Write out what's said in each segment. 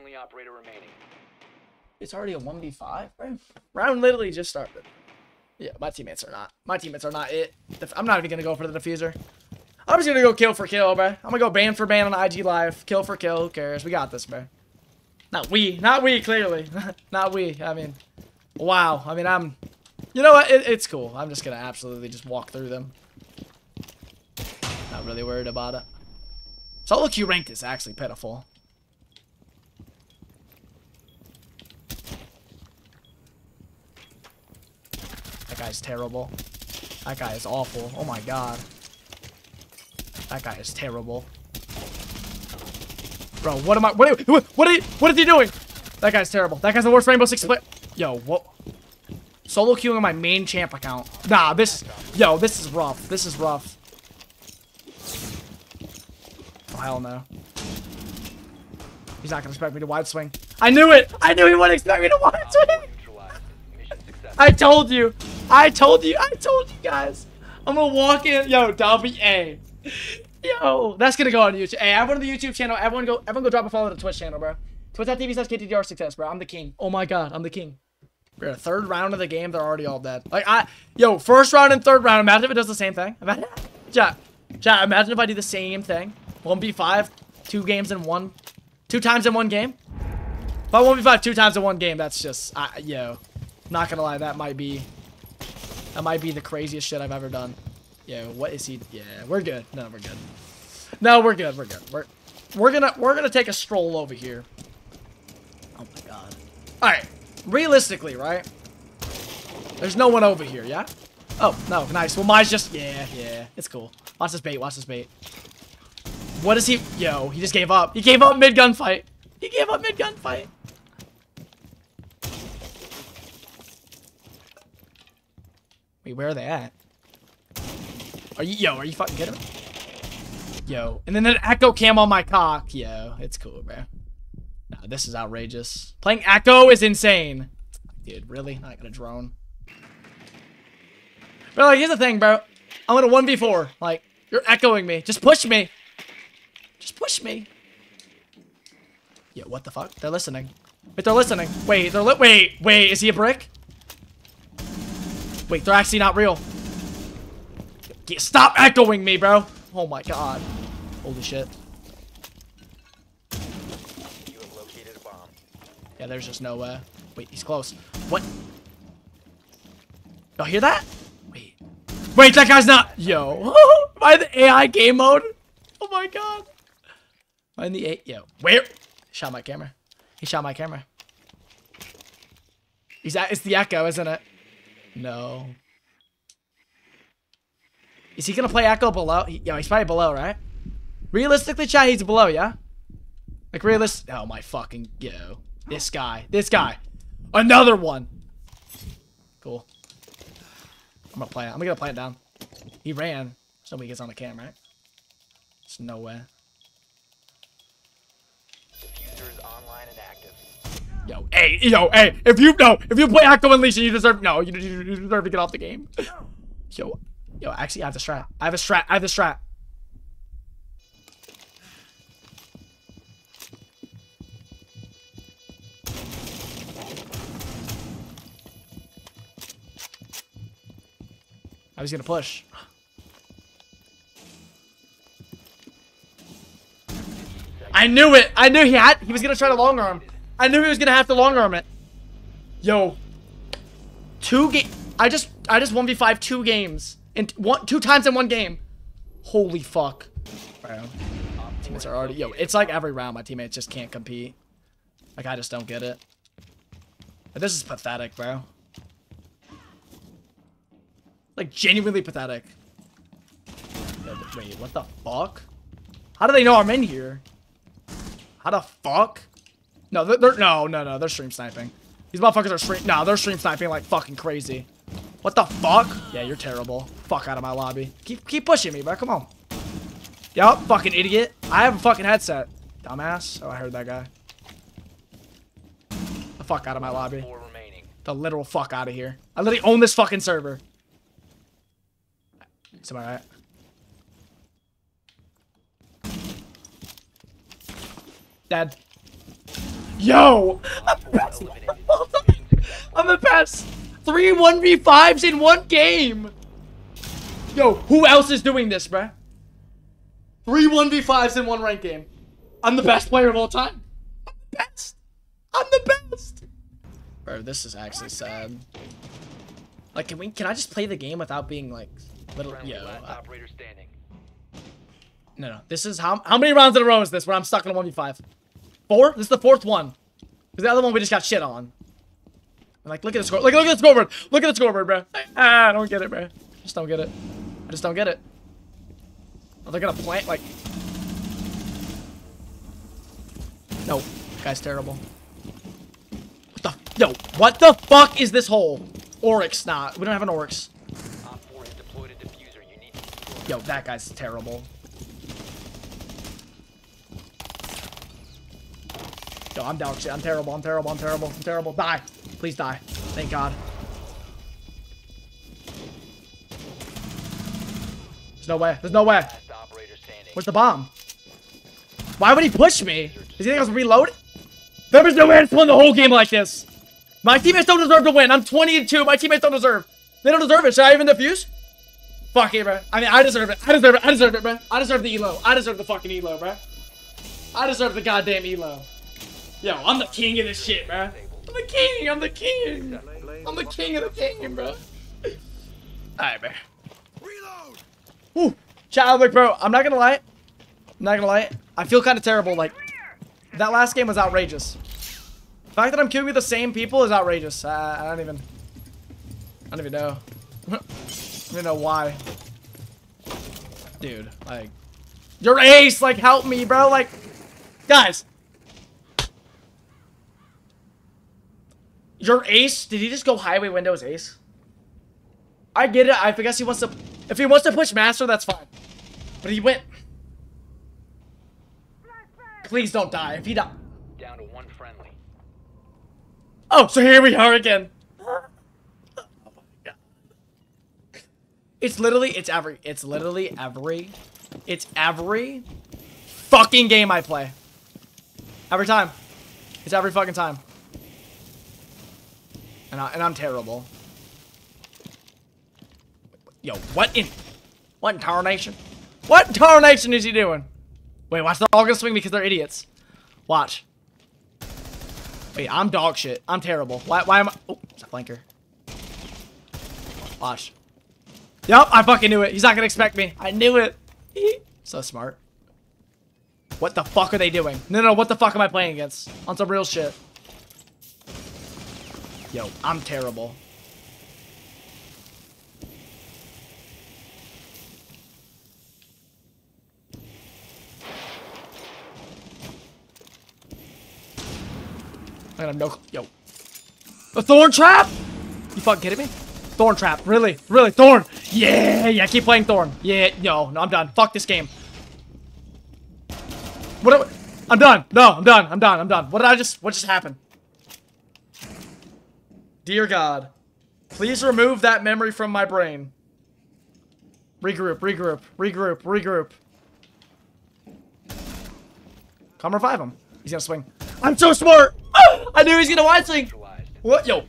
friendly operator remaining. It's already a 1v5, bro. Round literally just started. Yeah, my teammates are not. My teammates are not it. I'm not even gonna go for the diffuser. I'm just gonna go kill for kill, bro. I'm gonna go ban for ban on IG Live. Kill for kill. Who cares? We got this, bro. Not we. Not we, clearly. not we. I mean, wow. I mean, I'm... You know what? It, it's cool. I'm just gonna absolutely just walk through them. Not really worried about it. Solo queue rank is actually pitiful. Guy's terrible. That guy is awful. Oh my god. That guy is terrible. Bro, what am I? What? What? What, are you, what is he doing? That guy's terrible. That guy's the worst Rainbow Six player. Yo, what? Solo queuing on my main champ account. Nah, this. Yo, this is rough. This is rough. Oh hell no. He's not gonna expect me to wide swing. I knew it. I knew he wouldn't expect me to wide swing. I told you. I told you. I told you guys. I'm gonna walk in. Yo, WA. Yo, that's gonna go on YouTube. Hey, everyone on the YouTube channel, everyone go, everyone go drop a follow to the Twitch channel, bro. Twitch.tv slash KTDR success, bro. I'm the king. Oh my god, I'm the king. We're in Bro, third round of the game, they're already all dead. Like I, yo, first round and third round. Imagine if it does the same thing. Imagine, chat, chat. Imagine if I do the same thing. One v five, two games in one, two times in one game. If I one v five two times in one game, that's just, I, yo, not gonna lie, that might be, that might be the craziest shit I've ever done. Yeah, what is he? Yeah, we're good. No, we're good. No, we're good. We're good. We're we're gonna we're gonna take a stroll over here. Oh my god. All right. Realistically, right? There's no one over here, yeah? Oh, no, nice. Well, mine's just, yeah, yeah, it's cool. Watch this bait, watch this bait. What is he? Yo, he just gave up. He gave up mid gunfight. He gave up mid gunfight. Wait, where are they at? Are you, yo, are you fucking kidding me? Yo, and then an echo cam on my cock. Yo, it's cool, bro. No, this is outrageous. Playing echo is insane. Dude, really? Not gonna drone. But like, here's the thing, bro. I'm gonna 1v4. Like, you're echoing me. Just push me. Just push me. Yo, what the fuck? They're listening. Wait, they're listening. Wait, they're li- wait, wait, is he a brick? Wait, they're actually not real. Get- Stop echoing me, bro. Oh my god. Holy shit. Yeah, there's just no way. Wait, he's close. What? Y'all hear that? Wait. Wait, that guy's not. Yo. Am I in the AI game mode? Oh my god. Am I in the A? Yo. Where? Shot my camera. He shot my camera. He's at. It's the echo, isn't it? No. Is he gonna play echo below? He, yo, he's probably below, right? Realistically, chat, he's below, yeah? Like realistic. Oh my fucking yo. This guy. This guy. Another one. Cool. I'm gonna play it. I'm gonna play it down. He ran. So nobody gets on the camera, right? There's no way. Yo, hey, yo, hey, if you no, if you play Acto Unleashed, you deserve no, you, you deserve to get off the game. Yo, yo, actually, I have the strat. I have a strat. I have a strat. I was gonna push. I knew it. I knew he had. He was gonna try to long arm. I knew he was gonna have to long arm it. Yo, two game. I just I just one v five two games and one two times in one game. Holy fuck, bro. Teammates are already yo. It's like every round my teammates just can't compete. Like I just don't get it. But this is pathetic, bro. Like genuinely pathetic. Wait, what the fuck? How do they know I'm in here? How the fuck? No, they're, they're no, no, no. They're stream sniping. These motherfuckers are stream. No, they're stream sniping like fucking crazy. What the fuck? Yeah, you're terrible. Fuck out of my lobby. Keep keep pushing me, bro. Come on. Yup, fucking idiot. I have a fucking headset. Dumbass. Oh, I heard that guy. The fuck out of my lobby. The literal fuck out of here. I literally own this fucking server. Somebody right? Dead. Yo! I'm the best. I'm the best. Three 1v5s in one game. Yo, who else is doing this, bruh? Three 1v5s in one ranked game. I'm the best player of all time. I'm the best. I'm the best. Bro, this is actually sad. Like, can we? Can I just play the game without being like, little? Friendly, Yo, I- operator standing. no, no. This is how how many rounds in a row is this where I'm stuck in a 1v5? Four? This is the fourth one. Because the other one we just got shit on. Like, look at the score. Look, look at the scoreboard. Look at the scoreboard, bro. Ah, I don't get it, bro. I just don't get it. I just don't get it. Are they gonna plant like? No, guy's terrible. What the? No, what the fuck is this hole? Oryx, not. We don't have an Oryx. Op 4 has deployed a diffuser. You need to destroy Yo, that guy's terrible. Yo, I'm down shit. I'm terrible. I'm terrible. I'm terrible. I'm terrible. Die. Please die. Thank God. There's no way. There's no way. last operator standing. Where's the bomb? Why would he push me? Does he think I was reloading? There is no way to win the whole game like this. My teammates don't deserve to win. I'm 22. My teammates don't deserve. They don't deserve it. Should I even defuse? Fuck it, bro. I mean, I deserve it. I deserve it. I deserve it, bro. I deserve the elo. I deserve the fucking elo, bro. I deserve the goddamn elo. Yo, I'm the king of this shit, bro. I'm the king. I'm the king. I'm the king of the game, bro. Alright, bro. Reload! Woo. Child, look, bro. I'm not gonna lie. I'm not gonna lie. I feel kind of terrible. Like, that last game was outrageous. The fact that I'm killing the same people is outrageous. Uh, I don't even. I don't even know. I don't even know why. Dude, like, you're ace. Like, help me, bro. Like, guys. Your ace? Did he just go highway windows ace? I get it. I guess he wants to. If he wants to push master, that's fine. But he went. Please don't die. If he die. Down to one friendly. Oh, so here we are again. It's literally, it's every, it's literally every, it's every fucking game I play. Every time. It's every fucking time. And, I, and I'm terrible. Yo, what in, what in tarnation? What in tarnation is he doing? Wait, watch, they're all gonna swing me because they're idiots. Watch. Wait, I'm dog shit. I'm terrible. Why, why am I? Oh, it's a flanker. Watch. Yup, I fucking knew it. He's not gonna expect me. I knew it. so smart. What the fuck are they doing? No, no, what the fuck am I playing against? On some real shit. Yo, I'm terrible. I got no. Yo. A thorn trap? You fucking kidding me? Thorn trap. Really? Really? Thorn. Yeah, yeah, keep playing Thorn. Yeah, yo, no, I'm done. Fuck this game. What? I'm done. No, I'm done. I'm done. I'm done. What did I just, what just happened? Dear God, please remove that memory from my brain. Regroup, regroup, regroup, regroup. Come revive him. He's gonna swing. I'm so smart! Ah! I knew he was gonna wide swing! What? Yo,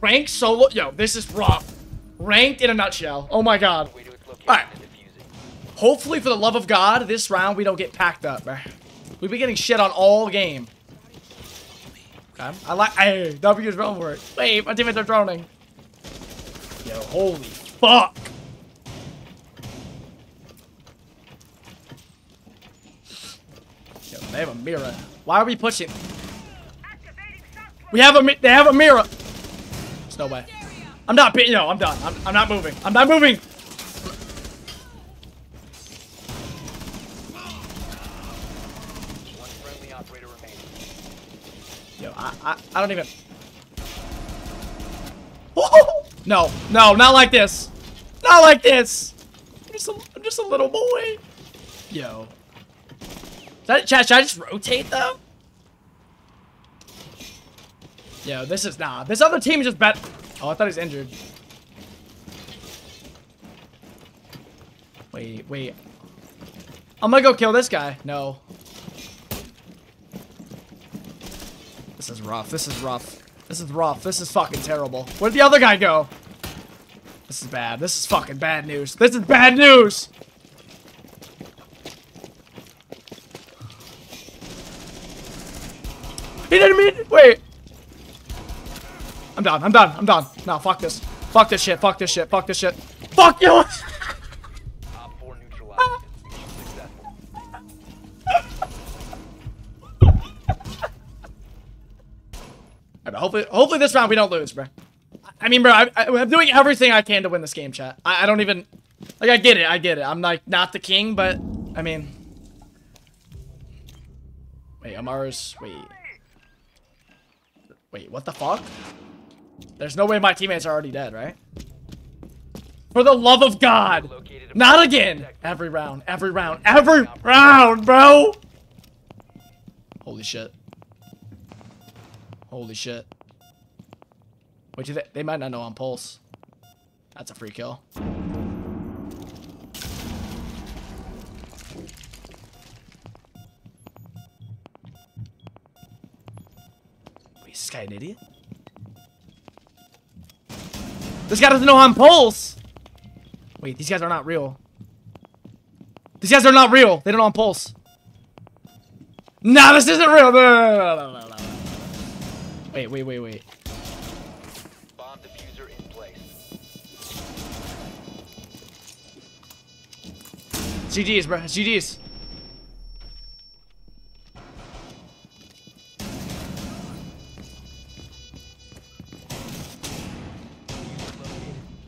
ranked solo. Yo, this is rough. Ranked in a nutshell. Oh my god. Alright. Hopefully, for the love of God, this round we don't get packed up, bruh. We be getting shit on all game. Okay. I like. Hey, W is wrong for it. Wait, my teammates are droning. Yo, holy fuck. Yo, they have a mirror. Why are we pushing? We have a. mi- They have a mirror. There's no way. I'm not. No, I'm done. I'm, I'm not moving. I'm not moving. One friendly operator remaining. Yo, I, I, don't even. No, no, not like this. Not like this. I'm just a, I'm just a little boy. Yo. That, chat, should I just rotate though? Yo, this is nah. This other team is just bet. Oh, I thought he's injured. Wait, wait. I'm gonna go kill this guy. No. This is rough. This is rough. This is rough. This is fucking terrible. Where'd the other guy go? This is bad. This is fucking bad news. This is bad news! He didn't mean- wait. I'm done. I'm done. I'm done. No, fuck this. Fuck this shit. Fuck this shit. Fuck this shit. Fuck you! hopefully, hopefully this round we don't lose, bro. I mean, bro, I, I'm doing everything I can to win this game, chat. I, I don't even, like, I get it, I get it. I'm like not the king, but I mean, wait, Amaru's, wait, wait, what the fuck? There's no way my teammates are already dead, right? For the love of God, not again. Every round, every round, every round, bro. Holy shit. Holy shit. Do they, might not know on pulse. That's a free kill. Wait, is this guy an idiot? This guy doesn't know on pulse! Wait, these guys are not real. These guys are not real. They don't know on pulse. Nah, this isn't real. Wait, wait, wait, wait. GG's, bro. It's GG's.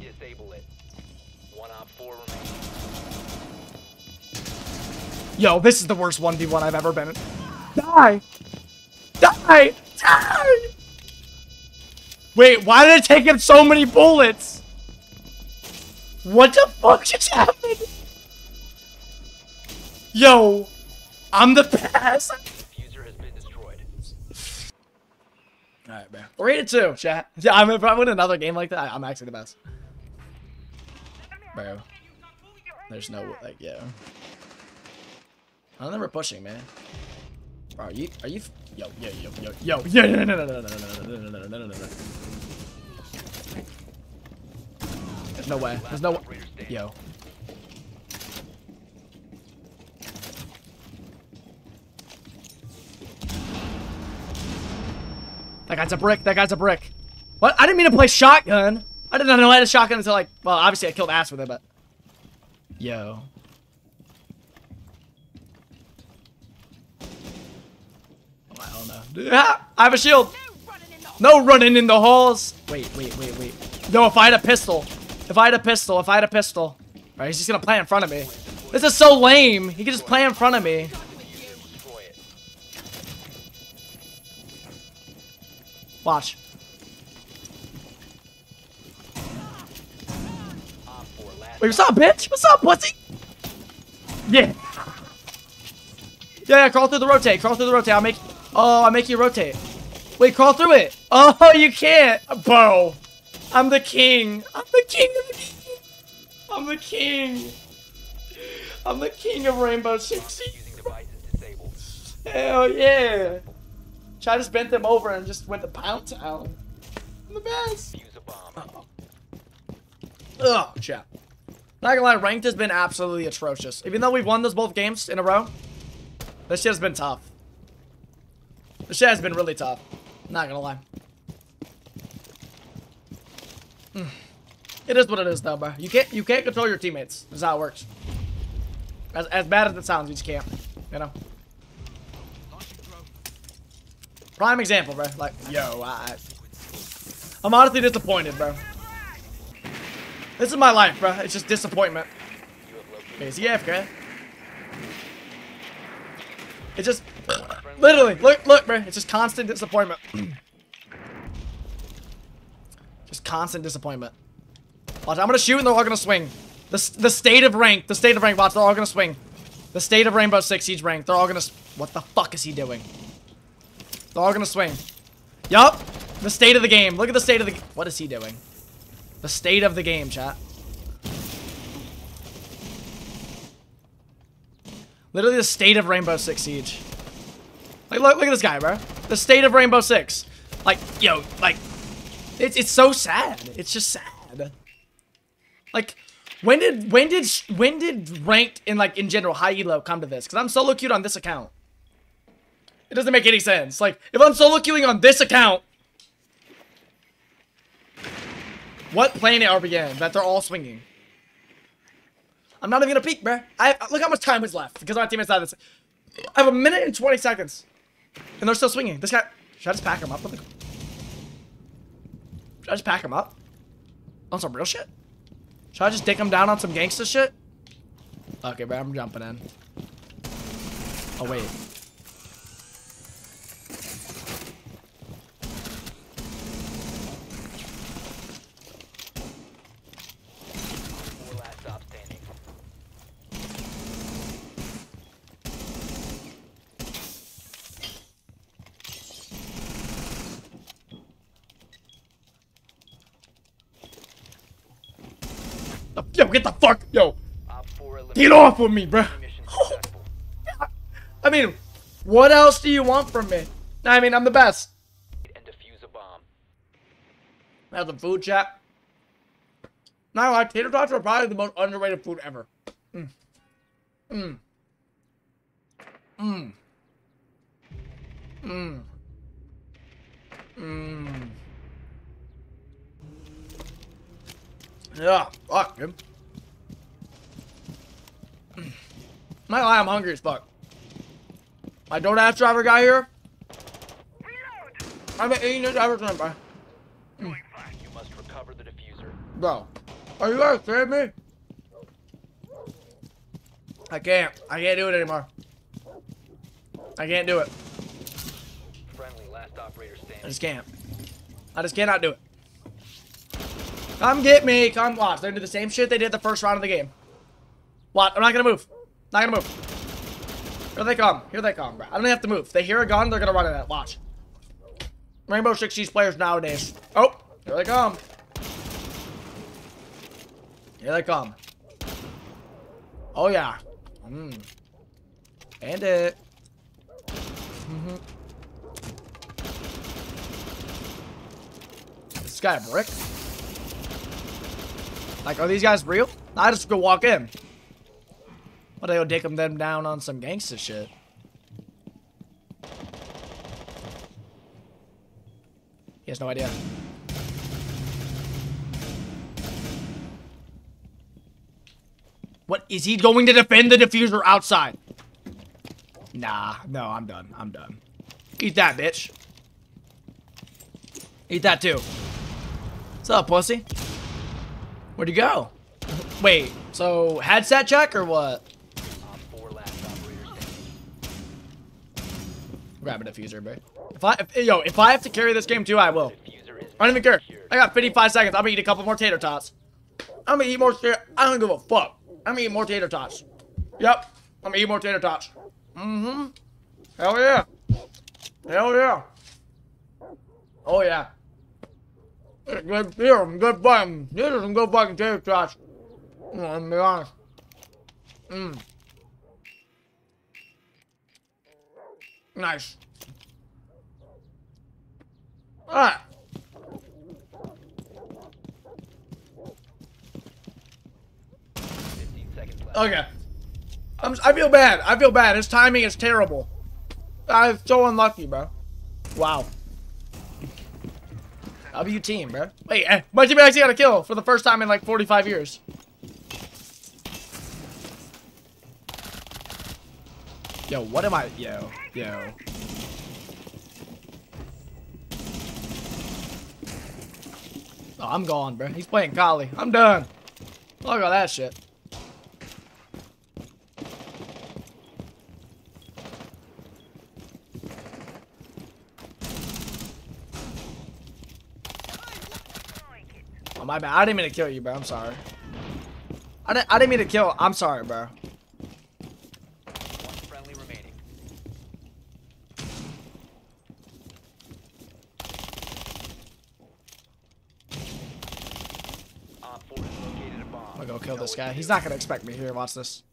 Disable it. One op 4 remaining. Yo, this is the worst 1v1 I've ever been in. Die! Die! Die! Wait, why did it take him so many bullets? What the fuck just happened? Yo, I'm the best. Diffuser has been destroyed. Alright, man. Three to two, chat. Yeah, I mean, if I win another game like that, I- I'm actually the best. Bro. There's no, like, yeah. I don't think we're pushing, man. Bro, are you, are you, yo, yo, yo, yo, yo, yo, no, no, no, no, no, no, no, no, no, no, no, no, no. There's no way. There's no, Operator standing. yo. That guy's a brick. That guy's a brick. What? I didn't mean to play shotgun. I didn't know I had a shotgun until like, well, obviously I killed ass with it, but. Yo. Oh, I don't know. Ah, I have a shield. No running in the halls. Wait, wait, wait, wait. No, if I had a pistol. If I had a pistol. If I had a pistol. Right, he's just gonna play in front of me. This is so lame. He can just play in front of me. Watch. Op 4 last Wait, what's up, bitch? What's up, pussy? Yeah. Yeah, yeah, crawl through the rotate. Crawl through the rotate. I'll make. Oh, I'll make you rotate. Wait, crawl through it. Oh, you can't. Bro. I'm the king. I'm the king of the king. I'm the king. I'm the king of Rainbow Six Siege. using devices disabled. Hell yeah. Chad just bent them over and just went to Pound Town. I'm the best. Use a bomb. Ugh, chat. Not gonna lie, ranked has been absolutely atrocious. Even though we've won those both games in a row, this shit has been tough. This shit has been really tough. Not gonna lie. It is what it is, though, bro. You can't you can't control your teammates. That's how it works. As as bad as it sounds, you just can't. You know. Prime example, bro. Like, yo, I, I'm honestly disappointed, bro. This is my life, bro. It's just disappointment. Is he AFK? It's just, literally, look, look, bro. It's just constant disappointment. just constant disappointment. Watch, I'm gonna shoot and they're all gonna swing. The, the state of rank, the state of rank, watch, they're all gonna swing. The state of Rainbow Six Siege rank, they're all gonna, what the fuck is he doing? They're all gonna swing. Yup, the state of the game. Look at the state of the, what is he doing? The state of the game, chat. Literally the state of Rainbow Six Siege. Like, look, look at this guy, bro. The state of Rainbow Six. Like, yo, like, it's it's so sad. It's just sad. Like, when did when did when did ranked in like in general high elo come to this? Because I'm solo queued on this account. It doesn't make any sense. Like, if I'm solo queuing on this account, what planet are we in that they're all swinging? I'm not even gonna peek, bruh. I look how much time is left because my teammates have this. I have a minute and 20 seconds, and they're still swinging. This guy. Should I just pack him up? Should I just pack him up? On some real shit? Should I just dick him down on some gangster shit? Okay, bro, I'm jumping in. Oh, wait. Four last stop standing. Yo, get the fuck, yo, Op 4 get off with me, bro. I mean, what else do you want from me? I mean, I'm the best. And defuse a bomb. Have the food chat. Not like tater tots are probably the most underrated food ever. Mm. Mm. Mm. Mm. Mm. Yeah, fuck, dude. Not lie, I'm hungry as fuck. My DoorDash driver guy here. I've been eating this ever since, bro. You must recover the diffuser. Bro, are you guys kidding me? I can't. I can't do it anymore. I can't do it. Friendly last operator standing. I just can't. I just cannot do it. Come get me. Come watch. They're gonna do the same shit they did the first round of the game. What? I'm not gonna move. Not gonna move. Here they come. Here they come, bro. I don't even have to move. They hear a gun, they're gonna run in it. Watch. Rainbow Six Siege players nowadays. Oh, here they come. Here they come. Oh yeah. Mm. And it. Mhm. This guy a brick? Like, are these guys real? I just go walk in. They go dick them them down on some gangster shit. He has no idea. What, is he going to defend the diffuser outside? Nah, no, I'm done. I'm done. Eat that, bitch. Eat that too. What's up, pussy? Where'd you go? Wait, so headset check or what? Op 4 last operator standing. Grab a diffuser, bro. If I, if, yo, if I have to carry this game too, I will. I don't even care. I got 55 seconds. I'm gonna eat a couple more tater tots. I'm gonna eat more. ta- I don't give a fuck. I'm gonna eat more tater tots. Yep. I'm gonna eat more tater tots. Mm-hmm. Hell yeah. Hell yeah. Oh yeah. Good beer, good fucking. These are some good fucking tater tots. I'm gonna be honest. Mmm. Nice. Alright. 15 seconds left. Okay. I'm, I feel bad. I feel bad. His timing is terrible. I'm so unlucky, bro. Wow. W team, bro. Wait, eh, my team actually got a kill for the first time in like 45 years. Yo, what am I? Yo, yo. Oh, I'm gone, bro. He's playing Kali. I'm done. Look at that shit. Oh, my bad. I didn't mean to kill you, bro. I'm sorry. I didn't, I didn't mean to kill. I'm sorry, bro. One friendly remaining. Op 4 has located a bomb. I'm gonna go kill this guy. He's not gonna expect me here. Watch this.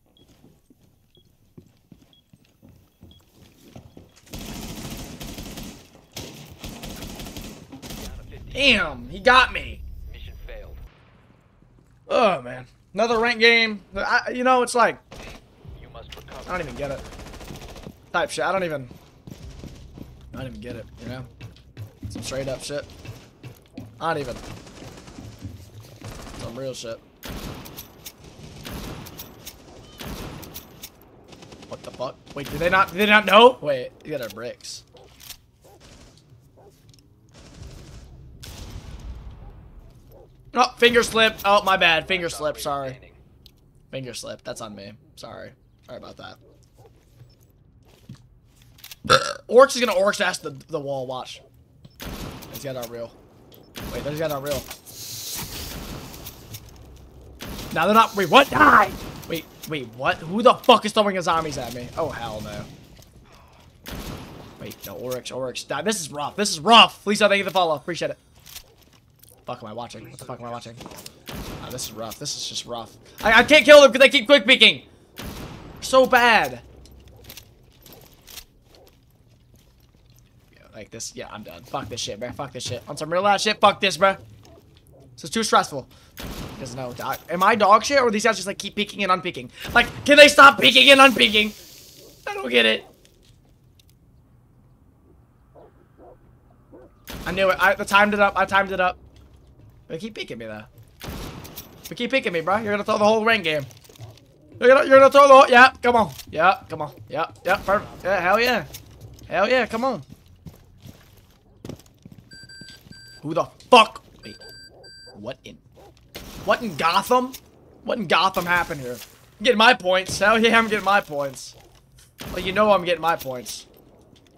Damn, he got me. Mission failed. Oh man, another rank game. I, you know, it's like You must I don't even get it. Type shit. I don't even. I don't even get it. You know, some straight up shit. I don't even. Some real shit. What the fuck? Wait, did they not? Did they not know? Wait, you got our bricks. Oh, finger slip. Oh, my bad. Finger Last slip. Sorry. Finger slip. That's on me. Sorry. Sorry about that. Oryx is gonna Oryx dash the the wall. Watch. He's got our real. Wait, there's got our real. Now they're not. Wait, what? Die! Wait, wait, what? Who the fuck is throwing his armies at me? Oh hell no. Wait, no, Oryx, Oryx. Die. This is rough. This is rough. Please, thank you for the follow. Appreciate it. Fuck am I watching? What the fuck am I watching? Ah, this is rough. This is just rough. I, I can't kill them because they keep quick peeking. So bad. Yeah, like this. Yeah, I'm done. Fuck this shit, bro. Fuck this shit. On some real ass shit, fuck this, bro. This is too stressful. There's no dog. Am I dog shit or these guys just like keep peeking and unpeeking? Like, can they stop peeking and unpeeking? I don't get it. I knew it. I, timed it up. I timed it up. They keep peeking me though. They keep peeking me, bro. You're gonna throw the whole ring game. You're gonna, you're gonna throw the whole. Yeah, come on. Yeah, come on. Yeah, yeah, perfect. Yeah, hell yeah. Hell yeah, come on. Who the fuck? Wait. What in? What in Gotham? What in Gotham happened here? I'm getting my points. Hell yeah, I'm getting my points. Well, you know I'm getting my points.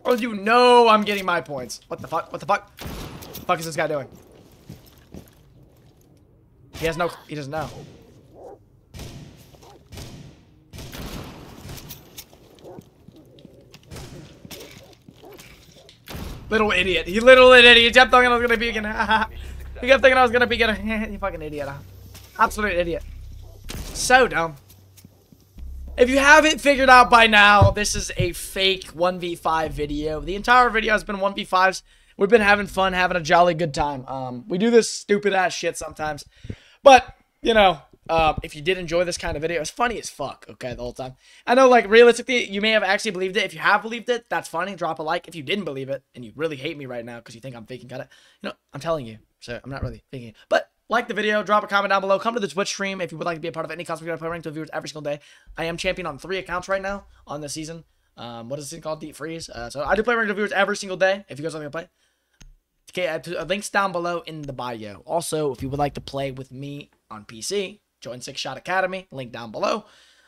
Or you know I'm getting my points. What the fuck? What the fuck? What the fuck is this guy doing? He has no. He doesn't know. Little idiot. He little idiot. He kept thinking I was gonna be again. he kept thinking I was gonna be again. you fucking idiot. Absolute idiot. So dumb. If you haven't figured out by now, this is a fake 1v5 video. The entire video has been 1v5s. We've been having fun, having a jolly good time. Um, we do this stupid ass shit sometimes. But, you know, uh, if you did enjoy this kind of video, it's funny as fuck, okay, the whole time. I know, like, realistically, you may have actually believed it. If you have believed it, that's funny. Drop a like. If you didn't believe it, and you really hate me right now because you think I'm faking cut it, you know, I'm telling you. So, I'm not really faking it. But, like the video, drop a comment down below. Come to the Twitch stream if you would like to be a part of any cosplay I play rank to viewers every single day. I am champion on three accounts right now on this season. Um, what is this called? Deep Freeze. Uh, so I do play rank to viewers every single day. If you guys want to play, okay, uh, uh, links down below in the bio. Also, if you would like to play with me on PC, join Six Shot Academy. Link down below.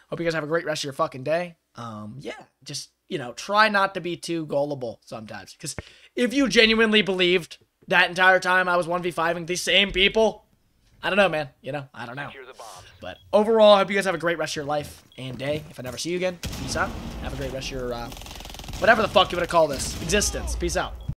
Hope you guys have a great rest of your fucking day. Um, yeah, just you know, try not to be too gullible sometimes. Because if you genuinely believed that entire time I was one v fiving these same people, I don't know, man. You know, I don't know. Secure the bombs. But overall, I hope you guys have a great rest of your life and day. If I never see you again, peace out. Have a great rest of your, uh, whatever the fuck you want to call this, existence. Peace out.